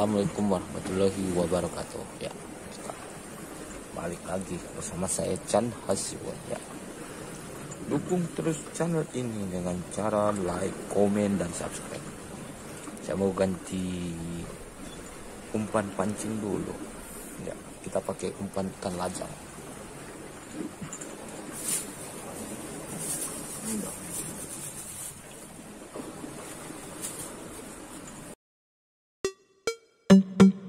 Assalamualaikum warahmatullahi wabarakatuh. Ya balik lagi bersama saya Chan Hasiwan ya. Dukung terus channel ini dengan cara like, komen, dan subscribe. Saya mau ganti umpan pancing dulu. Ya kita pakai umpan ikan lajang Mm-hmm.